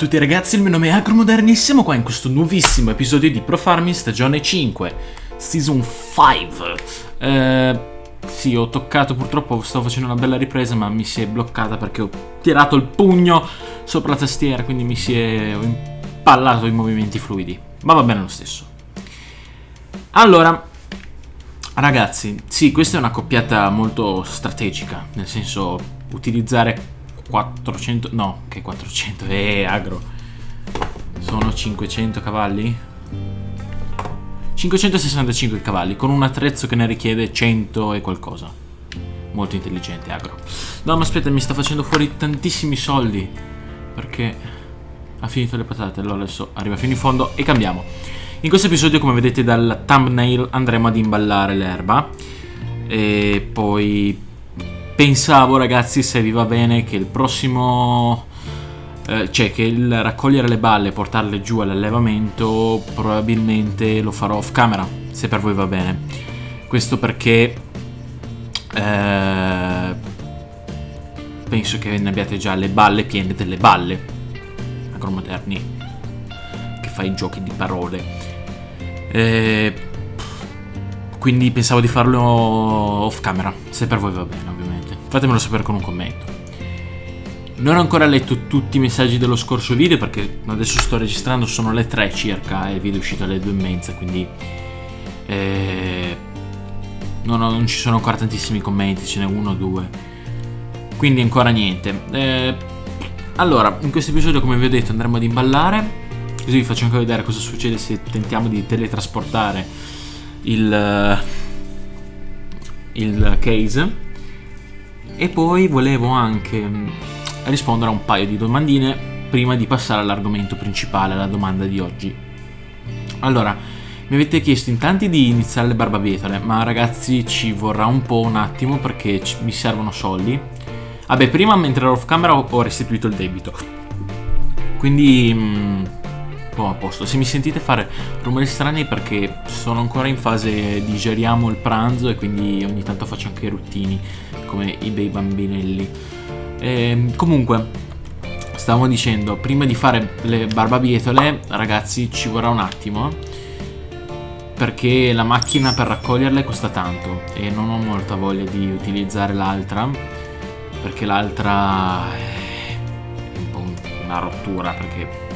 tutti ragazzi, il mio nome è Agromoderni e qua in questo nuovissimo episodio di Pro Farming stagione 5, Season 5. Eh, sì, ho toccato, purtroppo stavo facendo una bella ripresa ma mi si è bloccata perché ho tirato il pugno sopra la tastiera, quindi mi si è impallato i movimenti fluidi. Ma va bene lo stesso. Allora, ragazzi, sì, questa è una coppiata molto strategica, nel senso utilizzare 400 no che 400 eh agro. Sono 500 cavalli? 565 cavalli con un attrezzo che ne richiede 100 e qualcosa. Molto intelligente agro. No ma aspetta mi sta facendo fuori tantissimi soldi perché ha finito le patate allora adesso arriva fino in fondo e cambiamo. In questo episodio come vedete dal thumbnail andremo ad imballare l'erba e poi pensavo ragazzi se vi va bene che il prossimo eh, cioè che il raccogliere le balle e portarle giù all'allevamento probabilmente lo farò off camera se per voi va bene. Questo perché eh, penso che ne abbiate già le balle piene delle balle agromoderni che fa i giochi di parole. Eh, quindi pensavo di farlo off camera se per voi va bene Fatemelo sapere con un commento. Non ho ancora letto tutti i messaggi dello scorso video perché adesso sto registrando, sono le 3 circa e il video è uscito alle 2 e mezza, quindi eh, non, ho, non, ci sono ancora tantissimi commenti, ce n'è uno o due. Quindi ancora niente. Eh, allora, in questo episodio come vi ho detto andremo ad imballare, così vi faccio anche vedere cosa succede se tentiamo di teletrasportare il, il case e poi volevo anche mm, rispondere a un paio di domandine prima di passare all'argomento principale, alla domanda di oggi. Allora, mi avete chiesto in tanti di iniziare le barbabietole, ma ragazzi ci vorrà un po' un attimo perché mi servono soldi. Vabbè, prima mentre ero off camera ho restituito il debito. Quindi... A posto. Se mi sentite fare rumori strani perché sono ancora in fase digeriamo il pranzo e quindi ogni tanto faccio anche i ruttini come i bei bambinelli. E, ehm, comunque, stavamo dicendo, prima di fare le barbabietole, ragazzi, ci vorrà un attimo. Perché la macchina per raccoglierle costa tanto e non ho molta voglia di utilizzare l'altra. Perché l'altra è un po' una rottura perché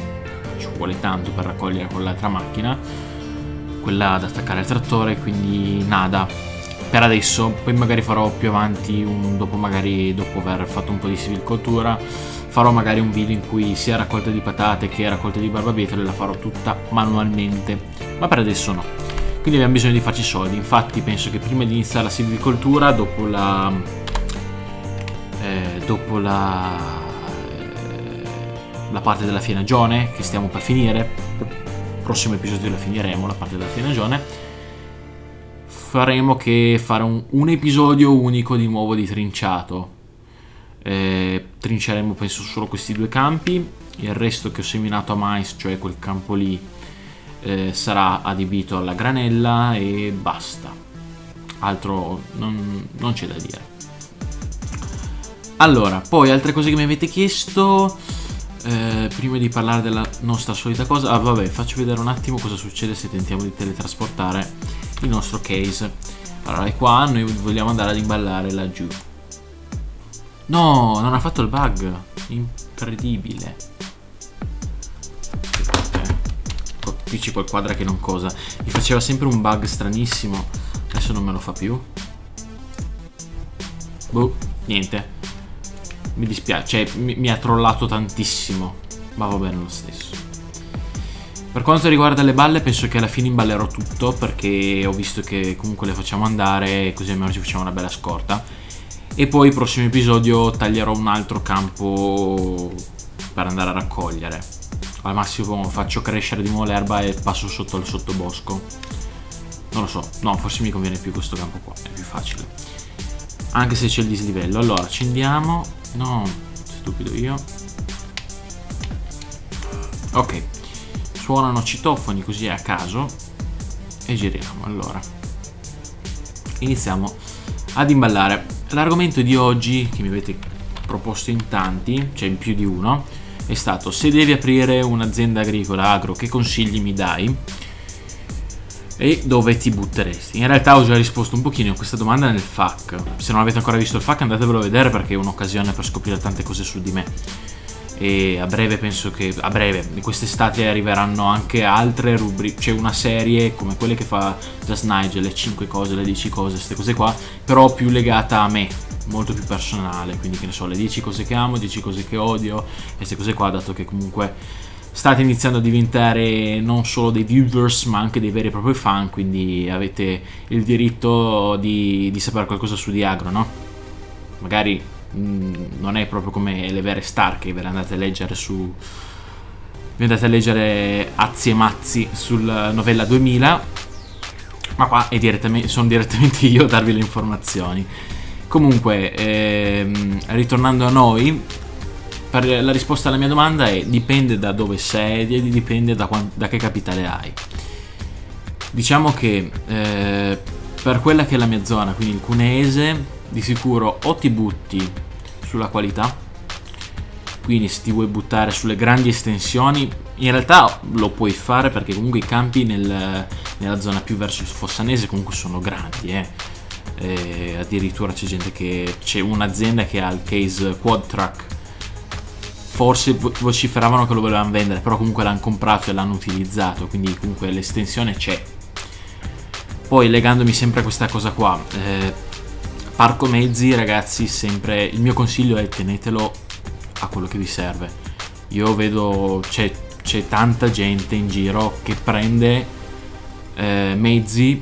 ci vuole tanto per raccogliere con l'altra macchina. Quella da staccare al trattore, quindi nada per adesso, poi magari farò più avanti, un, dopo magari dopo aver fatto un po' di silvicoltura, farò magari un video in cui sia raccolta di patate che raccolta di barbabietole la farò tutta manualmente, ma per adesso no. Quindi abbiamo bisogno di farci soldi, infatti penso che prima di iniziare la silvicoltura, dopo la... Eh, dopo la... La parte della fienagione che stiamo per finire, prossimo episodio la finiremo, la parte della fienagione, faremo che fare un, un episodio unico di nuovo di trinciato. Eh, trinceremo penso solo questi due campi, il resto che ho seminato a mais, cioè quel campo lì, eh, sarà adibito alla granella e basta. Altro non, non c'è da dire. Allora, poi altre cose che mi avete chiesto. Eh, prima di parlare della nostra solita cosa, ah vabbè, faccio vedere un attimo cosa succede se tentiamo di teletrasportare il nostro case. Allora, qua noi vogliamo andare ad imballare laggiù. No, non ha fatto il bug. Incredibile. Qui c'è quel quadra che non cosa. Mi faceva sempre un bug stranissimo. Adesso non me lo fa più. Boh, niente. Mi dispiace, cioè mi, mi ha trollato tantissimo. Ma va bene lo stesso. Per quanto riguarda le balle penso che alla fine imballerò tutto perché ho visto che comunque le facciamo andare così almeno ci facciamo una bella scorta. E poi il prossimo episodio taglierò un altro campo per andare a raccogliere. Al massimo faccio crescere di nuovo l'erba e passo sotto il sottobosco. Non lo so, no forse mi conviene più questo campo qua, è più facile. Anche se c'è il dislivello. Allora accendiamo. No, stupido io. Ok, suonano citofoni così a caso e giriamo allora. Iniziamo ad imballare. L'argomento di oggi che mi avete proposto in tanti cioè in più di uno è stato se devi aprire un'azienda agricola agro che consigli mi dai e dove ti butteresti? In realtà ho già risposto un pochino a questa domanda nel FAQ. Se non avete ancora visto il FAQ andatevelo a vedere perché è un'occasione per scoprire tante cose su di me. E a breve penso che a breve quest'estate arriveranno anche altre rubriche, c'è una serie come quelle che fa Just Nigel, le 5 cose, le 10 cose, queste cose qua, però più legata a me, molto più personale, quindi che ne so, le 10 cose che amo, 10 cose che odio, queste cose qua, dato che comunque state iniziando a diventare non solo dei viewers ma anche dei veri e propri fan, quindi avete il diritto di, di sapere qualcosa su Diagro, no? Magari mh, mm, non è proprio come le vere star che ve le andate a leggere su... Vi andate a leggere azzi e mazzi sul novella 2000, ma qua direttamente, sono direttamente io a darvi le informazioni. Comunque, ehm, ritornando a noi, per la risposta alla mia domanda è dipende da dove sei e dipende da, da, che capitale hai. Diciamo che eh, per quella che è la mia zona, quindi il cuneese, di sicuro o ti butti sulla qualità, quindi se ti vuoi buttare sulle grandi estensioni, in realtà lo puoi fare perché comunque i campi nel, nella zona più verso il fossanese comunque sono grandi, eh. Eh, addirittura c'è gente che c'è un'azienda che ha il case quad track forse vociferavano che lo volevano vendere, però comunque l'hanno comprato e l'hanno utilizzato, quindi comunque l'estensione c'è. Poi legandomi sempre a questa cosa qua, eh, parco mezzi ragazzi, sempre il mio consiglio è tenetelo a quello che vi serve. Io vedo c'è, c'è tanta gente in giro che prende eh, mezzi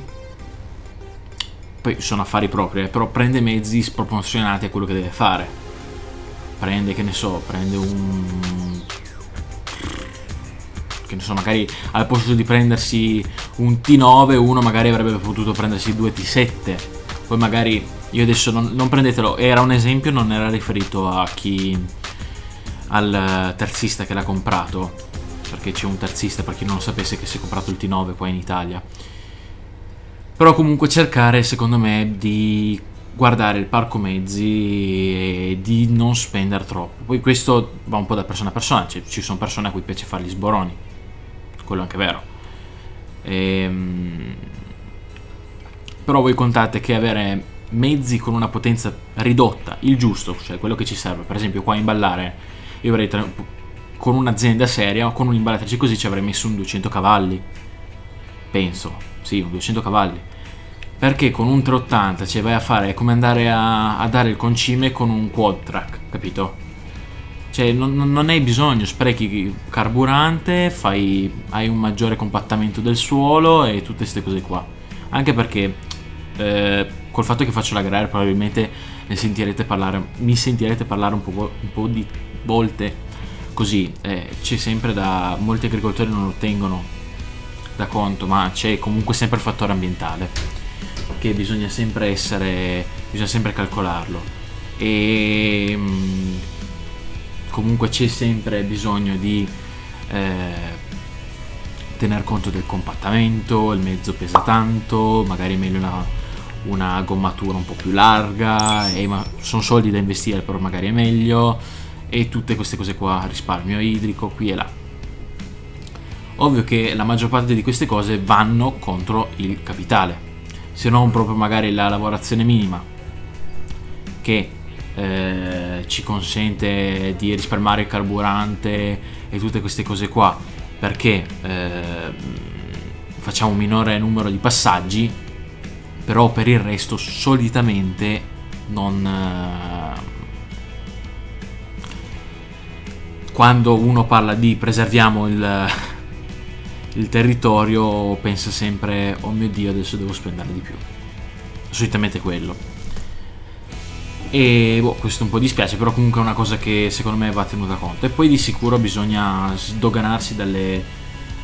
poi sono affari propri, eh, però prende mezzi sproporzionati a quello che deve fare prende, che ne so, prende un... che ne so, magari al posto di prendersi un T9 uno magari avrebbe potuto prendersi due T7 poi magari io adesso non, non prendetelo. Era un esempio non era riferito a chi al terzista che l'ha comprato perché c'è un terzista per chi non lo sapesse che si è comprato il T9 qua in Italia. Però comunque cercare secondo me di guardare il parco mezzi e di non spendere troppo. Poi questo va un po' da persona a persona, cioè, ci sono persone a cui piace fare gli sboroni, quello è anche vero. Ehm... Però voi contate che avere mezzi con una potenza ridotta, il giusto, cioè quello che ci serve, per esempio qua in ballare, io avrei con un'azienda seria, con un'imballatrice così ci avrei messo un 200 cavalli, penso, sì, un 200 cavalli perché con un 380 cioè vai a fare è come andare a, a dare il concime con un quad track, capito? Cioè non, non hai bisogno, sprechi carburante, fai, hai un maggiore compattamento del suolo e tutte queste cose qua. Anche perché eh, col fatto che faccio l'agrario probabilmente ne sentirete parlare, mi sentirete parlare un po', un po di volte così. Eh, c'è sempre da... molti agricoltori non lo tengono da conto, ma c'è comunque sempre il fattore ambientale che bisogna sempre essere bisogna sempre calcolarlo. E mm, comunque c'è sempre bisogno di eh, tener conto del compattamento il mezzo pesa tanto magari è meglio una, una gommatura un po' più larga e, ma sono soldi da investire però magari è meglio e tutte queste cose qua risparmio idrico qui e là. Ovvio che la maggior parte di queste cose vanno contro il capitale se non proprio magari la lavorazione minima che eh, ci consente di risparmiare il carburante e tutte queste cose qua perché eh, facciamo un minore numero di passaggi però per il resto solitamente non eh, quando uno parla di preserviamo il il territorio pensa sempre oh mio dio adesso devo spendere di più. Solitamente quello. E boh, questo un po' dispiace però comunque è una cosa che secondo me va tenuta conto. E poi di sicuro bisogna sdoganarsi dalle,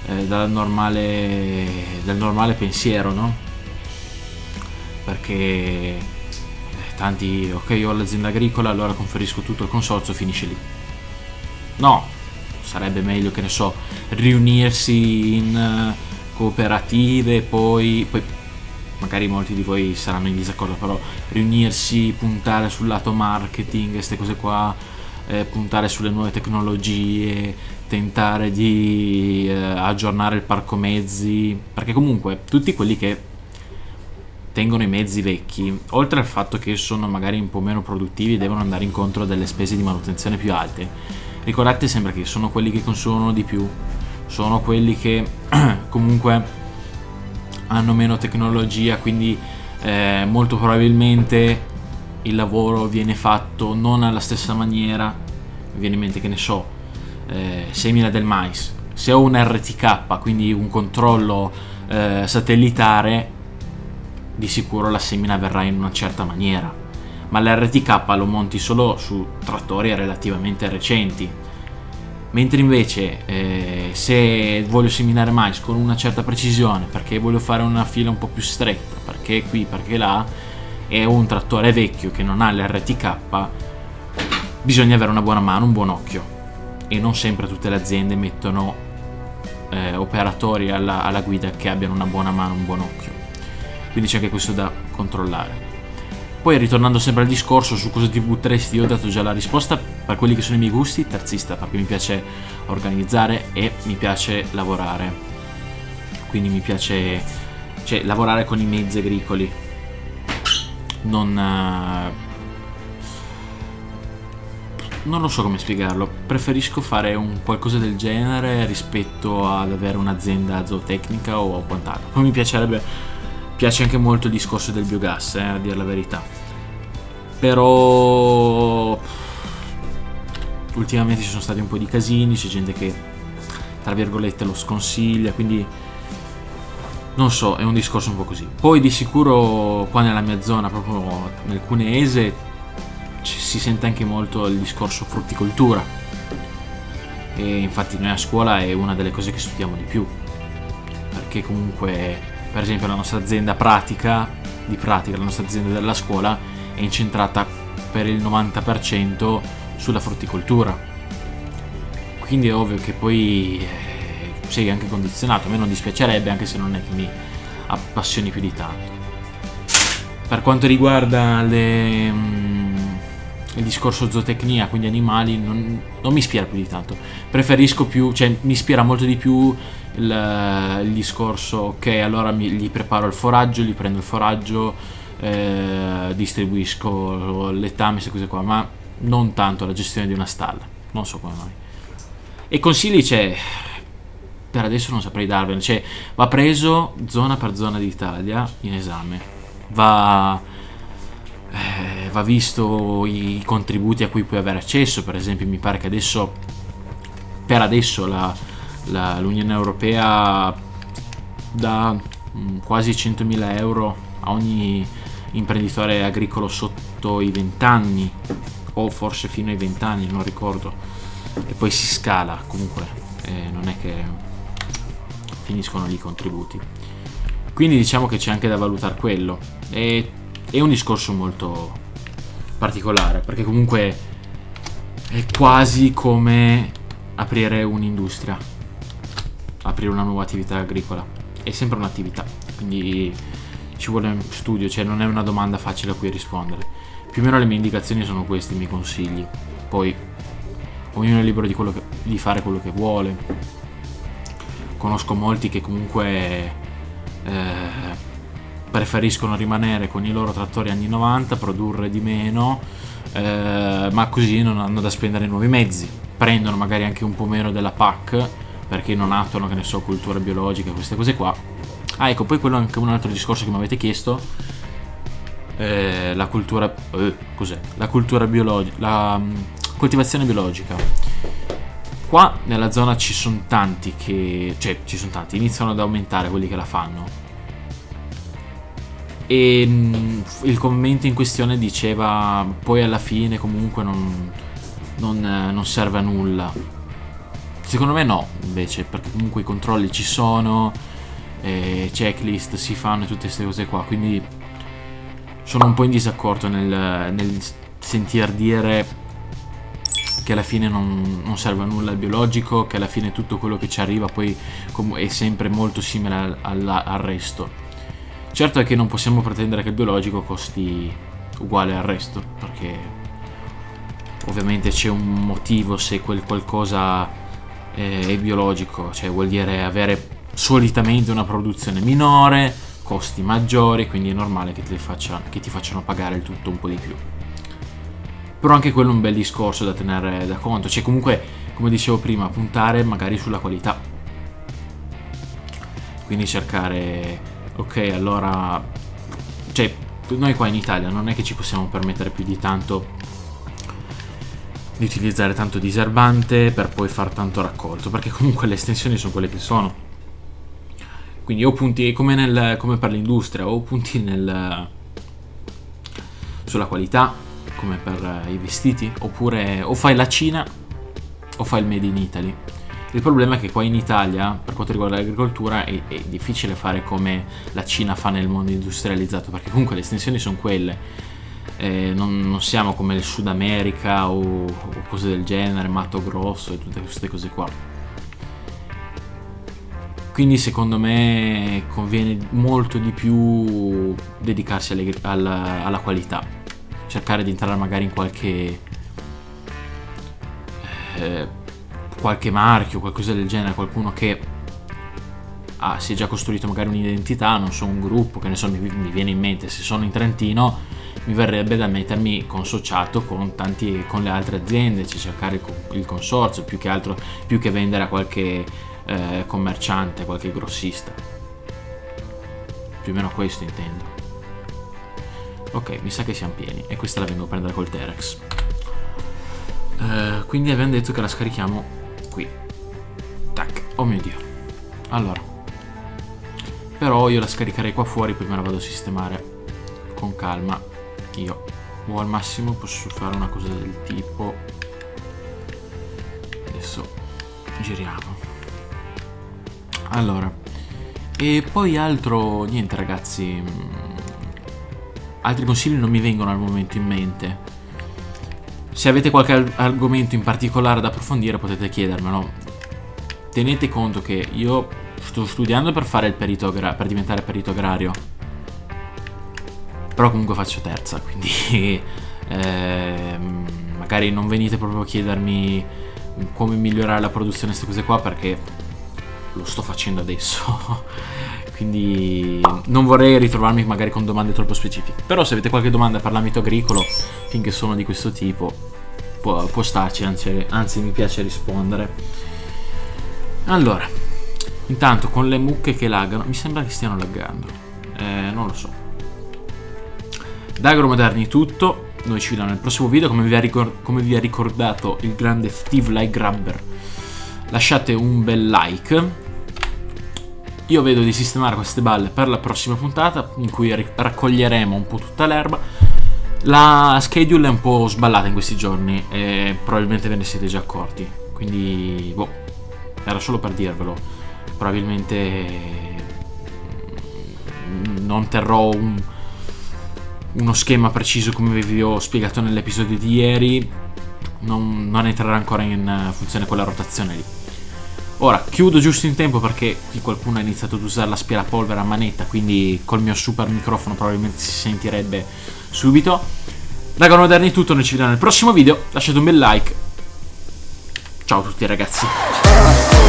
eh, dal, normale, dal normale pensiero no? perché eh, tanti ok ho l'azienda agricola allora conferisco tutto al consorzio finisce lì. No sarebbe meglio, che ne so, riunirsi in eh, cooperative, poi, poi magari molti di voi saranno in disaccordo, però riunirsi, puntare sul lato marketing, queste cose qua, eh, puntare sulle nuove tecnologie, tentare di eh, aggiornare il parco mezzi, perché comunque tutti quelli che tengono i mezzi vecchi, oltre al fatto che sono magari un po' meno produttivi, devono andare incontro a delle spese di manutenzione più alte. Ricordate sempre che sono quelli che consumano di più, sono quelli che comunque hanno meno tecnologia, quindi eh, molto probabilmente il lavoro viene fatto non alla stessa maniera. Mi viene in mente che ne so, eh, semina del mais. Se ho un RTK, quindi un controllo eh, satellitare, di sicuro la semina verrà in una certa maniera. Ma l'RTK lo monti solo su trattori relativamente recenti. Mentre invece eh, se voglio seminare mais con una certa precisione, perché voglio fare una fila un po' più stretta, perché qui, perché là, e un trattore vecchio che non ha l'RTK, bisogna avere una buona mano, un buon occhio. E non sempre tutte le aziende mettono eh, operatori alla, alla guida che abbiano una buona mano, un buon occhio quindi c'è anche questo da controllare. Poi ritornando sempre al discorso su cosa ti butteresti, io ho dato già la risposta per quelli che sono i miei gusti, terzista, perché mi piace organizzare e mi piace lavorare. Quindi mi piace cioè, lavorare con i mezzi agricoli. Non... Uh, non lo so come spiegarlo, preferisco fare un qualcosa del genere rispetto ad avere un'azienda zootecnica o quant'altro. Poi mi piacerebbe piace anche molto il discorso del biogas, eh, a dire la verità. Però ultimamente ci sono stati un po' di casini, c'è gente che tra virgolette lo sconsiglia, quindi non so, è un discorso un po' così. Poi di sicuro qua nella mia zona, proprio nel Cuneese, si sente anche molto il discorso frutticoltura. E infatti noi a scuola è una delle cose che studiamo di più. Perché comunque per esempio la nostra azienda pratica, di pratica, la nostra azienda della scuola è incentrata per il 90% sulla frutticoltura. Quindi è ovvio che poi eh, sei anche condizionato, a me non dispiacerebbe anche se non è che mi appassioni più di tanto. Per quanto riguarda le, mm, il discorso zootecnia, quindi animali, non, non, mi ispira più di tanto. Preferisco più, cioè mi ispira molto di più il, il discorso, ok, allora mi, gli preparo il foraggio, gli prendo il foraggio, eh, distribuisco letame, queste cose qua, ma non tanto la gestione di una stalla, non so come mai. E consigli c'è, per adesso non saprei darvene, cioè va preso zona per zona d'Italia in esame, va, eh, va visto i contributi a cui puoi avere accesso, per esempio mi pare che adesso, per adesso l'Unione Europea dà mm, quasi 100.000 euro a ogni imprenditore agricolo sotto i 20 anni o forse fino ai 20 anni, non ricordo, e poi si scala comunque, eh, non è che finiscono lì i contributi. Quindi diciamo che c'è anche da valutare quello. E, è un discorso molto particolare, perché comunque è quasi come aprire un'industria aprire una nuova attività agricola. È sempre un'attività, quindi ci vuole un studio, cioè non è una domanda facile a cui rispondere. Più o meno le mie indicazioni sono questi, i miei consigli. Poi ognuno è libero di, che, di fare quello che vuole. Conosco molti che comunque eh, preferiscono rimanere con i loro trattori anni 90, produrre di meno, eh, ma così non hanno da spendere nuovi mezzi. Prendono magari anche un po' meno della PAC perché non attuano, che ne so, cultura biologica, queste cose qua. Ah, ecco, poi quello è anche un altro discorso che mi avete chiesto. Eh, la cultura... Eh, cos'è? La cultura biologica... La um, coltivazione biologica. Qua nella zona ci sono tanti che... Cioè, ci sono tanti, iniziano ad aumentare quelli che la fanno. E um, il commento in questione diceva poi alla fine comunque non, non, eh, non serve a nulla Secondo me no, invece, perché comunque i controlli ci sono, checklist si fanno e tutte queste cose qua, quindi sono un po' in disaccordo nel, nel sentir dire che alla fine non, non, serve a nulla il biologico, che alla fine tutto quello che ci arriva poi è sempre molto simile al, al, al resto. Certo è che non possiamo pretendere che il biologico costi uguale al resto, perché ovviamente c'è un motivo se quel qualcosa è, biologico, cioè vuol dire avere solitamente una produzione minore, costi maggiori, quindi è normale che faccia, che ti facciano pagare il tutto un po' di più. Però anche quello è un bel discorso da tenere da conto, cioè comunque, come dicevo prima, puntare magari sulla qualità. Quindi cercare, ok, allora, cioè noi qua in Italia non è che ci possiamo permettere più di tanto di utilizzare tanto diserbante per poi far tanto raccolto, perché comunque le estensioni sono quelle che sono. Quindi o punti come, nel, come per l'industria, o punti nel, sulla qualità, come per i vestiti, oppure o fai la Cina o fai il Made in Italy. Il problema è che qua in Italia, per quanto riguarda l'agricoltura, è, è, difficile fare come la Cina fa nel mondo industrializzato, perché comunque le estensioni sono quelle. Eh, non, non, siamo come il Sud America o, o cose del genere, Matto Grosso e tutte queste cose qua. Quindi secondo me conviene molto di più dedicarsi alle, alla, alla, qualità, cercare di entrare magari in qualche, eh, qualche marchio, qualcosa del genere, qualcuno che ah, si è già costruito magari un'identità, non so, un gruppo, che ne so, mi, mi viene in mente, se sono in Trentino mi verrebbe da mettermi consociato con, tanti, con le altre aziende, cioè cercare il, consorzio, più che altro, più che vendere a qualche eh, commerciante, qualche grossista. Più o meno questo intendo. Ok, mi sa che siamo pieni e questa la vengo a prendere col Terex. Eh, quindi abbiamo detto che la scarichiamo qui. Tac, oh mio dio. Allora. Però io la scaricherei qua fuori, poi me la vado a sistemare con calma. Io o al massimo posso fare una cosa del tipo adesso giriamo allora, e poi altro, niente ragazzi, mm, altri consigli non mi vengono al momento in mente. Se avete qualche argomento in particolare da approfondire potete chiedermelo. Tenete conto che io sto studiando per per diventare perito agrario. Però comunque faccio terza, quindi eh, magari non venite proprio a chiedermi come migliorare la produzione queste cose qua perché lo sto facendo adesso quindi non vorrei ritrovarmi magari con domande troppo specifiche. Però se avete qualche domanda per l'ambito agricolo finché sono di questo tipo può, può starci anzi, anzi mi piace rispondere. Allora intanto con le mucche che laggano mi sembra che stiano laggando. Eh, non lo so. Da agromoderni tutto noi ci vediamo nel prossimo video. Come vi ha, ricor come vi ha ricordato il grande Steve Like Grabber lasciate un bel like. Io vedo di sistemare queste balle per la prossima puntata in cui raccoglieremo un po' tutta l'erba. La schedule è un po' sballata in questi giorni e probabilmente ve ne siete già accorti. Quindi, boh, era solo per dirvelo. Probabilmente non terrò un, uno schema preciso come vi ho spiegato nell'episodio di ieri. Non, non entrerà ancora in funzione quella rotazione lì. Ora, chiudo giusto in tempo perché qui qualcuno ha iniziato ad usare l'aspirapolvere a manetta, quindi col mio super microfono probabilmente si sentirebbe subito. Da Moderni è tutto, noi ci vediamo nel prossimo video, lasciate un bel like. Ciao a tutti ragazzi.